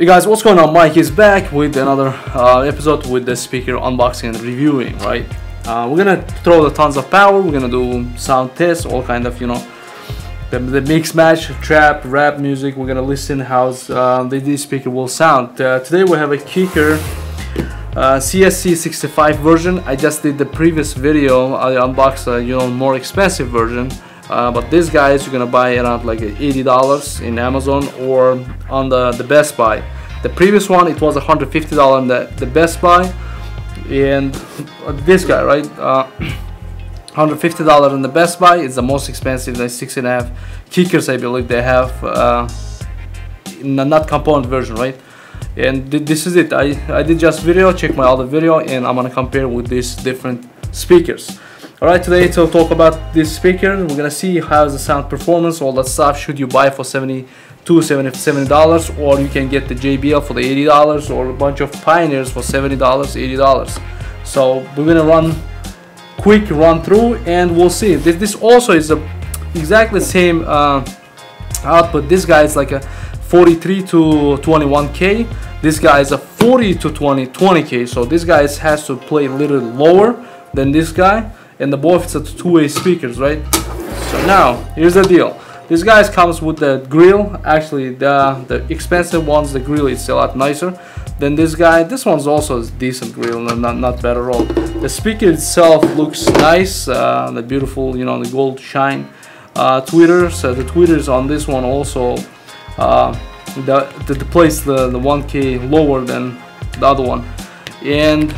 Hey guys, what's going on? Mike is back with another uh, episode with the speaker unboxing and reviewing, right? Uh, we're gonna throw the tons of power, we're gonna do sound tests, all kind of, you know, the, the mix match, trap, rap music, we're gonna listen how uh, the, this speaker will sound. Uh, today we have a Kicker uh, CSC65 version. I just did the previous video, I unboxed a, you know, more expensive version. Uh, but these guys you're gonna buy around like $80 in Amazon or on the, the Best Buy. The previous one it was $150 in the, the Best Buy. And this guy right uh, $150 in the Best Buy is the most expensive the six and a half kickers I believe they have uh, not component version right? And th this is it. I, I did just video check my other video and I'm gonna compare with these different speakers Alright, today to talk about this speaker, we're gonna see how's the sound performance, all that stuff, should you buy for 72 70 dollars or you can get the JBL for the 80 dollars or a bunch of Pioneers for 70 dollars 80 dollars. So we're gonna run quick run through and we'll see. This, this also is a exactly the same uh, output. This guy is like a 43 to 21k this guy is a 40 to 20 20k so this guy has to play a little lower than this guy and the both it's a two-way speakers right? So now here's the deal. This guys comes with the grill. Actually the the expensive ones the grill is a lot nicer than this guy. This one's also a decent grill not not bad at all. The speaker itself looks nice uh, the beautiful you know the gold shine uh, tweeters the tweeters on this one also uh, the, the, the place the, the 1k lower than the other one. And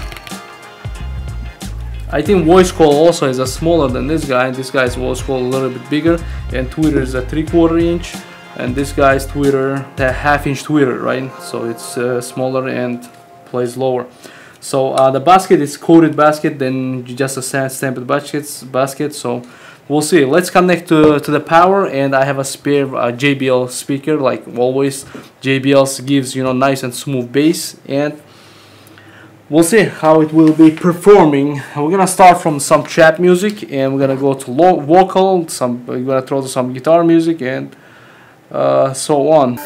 I think voice coil also is a smaller than this guy. This guy's voice coil a little bit bigger, and tweeter is a three quarter inch, and this guy's tweeter a half inch tweeter, right? So it's uh, smaller and plays lower. So uh, the basket is coated basket, then just a stamped baskets basket. So we'll see. Let's connect to, to the power, and I have a spare uh, JBL speaker, like always. JBL gives you know nice and smooth bass and we'll see how it will be performing. We're gonna start from some trap music and we're gonna go to low vocal some we're gonna throw to some guitar music and uh, so on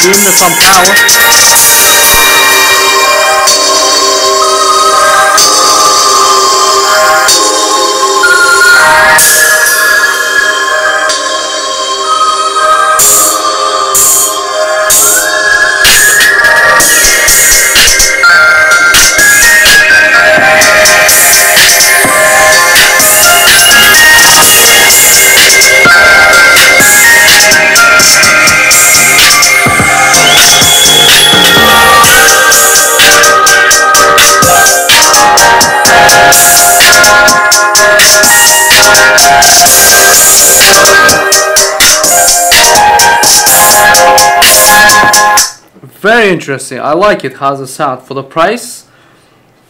giving us some power. Very interesting. I like it. Has a sound for the price.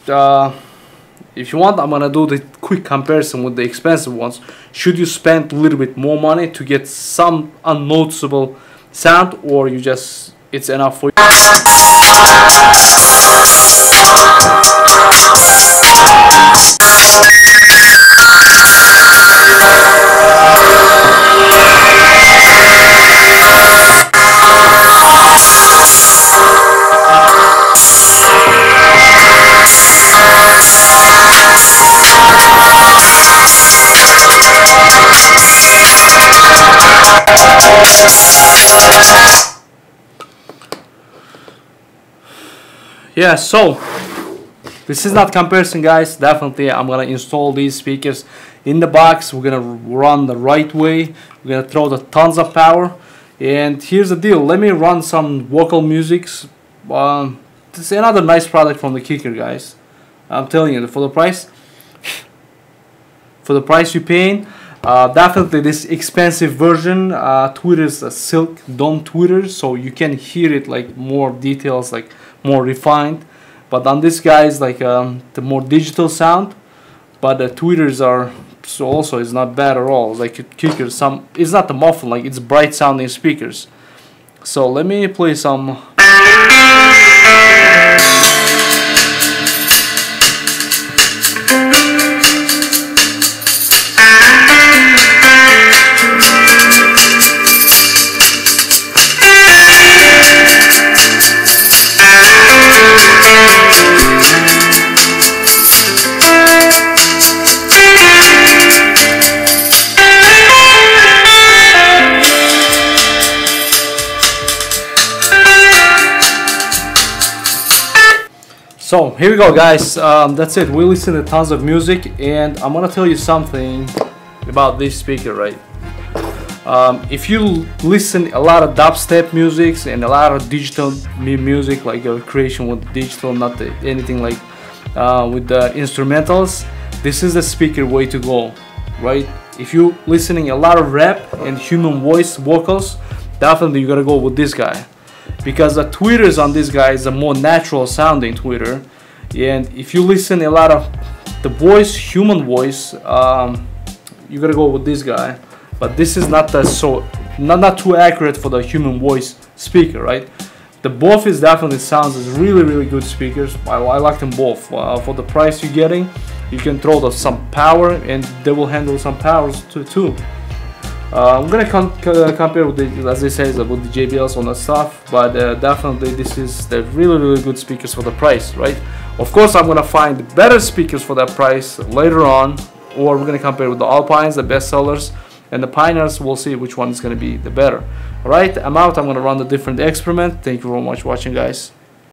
Uh, if you want, I'm gonna do the quick comparison with the expensive ones. Should you spend a little bit more money to get some unnoticeable sound, or you just it's enough for you? yeah so this is not comparison guys. Definitely I'm gonna install these speakers in the box. We're gonna run the right way. We're gonna throw the tons of power. And here's the deal. Let me run some vocal musics. Um, this is another nice product from the kicker guys. I'm telling you for the price for the price you're paying uh, definitely this expensive version uh, tweeters a silk dome tweeter so you can hear it like more details like more refined. But on this guy is like um, the more digital sound but the tweeters are so also it's not bad at all. Like it kickers some it's not the muffle like it's bright sounding speakers. So let me play some here we go guys, um, that's it. We listen to tons of music and I'm gonna tell you something about this speaker, right? Um, if you listen a lot of dubstep music and a lot of digital music, like your creation with digital, not the, anything like uh, with the instrumentals, this is the speaker way to go, right? If you listening a lot of rap and human voice vocals, definitely you gotta go with this guy because the tweeters on this guy is a more natural sounding tweeter and if you listen a lot of the voice human voice um, you gotta go with this guy. But this is not that so not, not too accurate for the human voice speaker right? The both is definitely sounds as really really good speakers. I, I like them both. Uh, for the price you're getting you can throw the, some power and they will handle some powers too, too. Uh, I'm gonna uh, compare with the, as they say, with the JBLs on the stuff, but uh, definitely this is the really really good speakers for the price, right? Of course, I'm gonna find better speakers for that price later on, or we're gonna compare with the Alpines, the best sellers, and the Pioneers. We'll see which one is gonna be the better. All right, I'm out. I'm gonna run the different experiment. Thank you very much for watching, guys.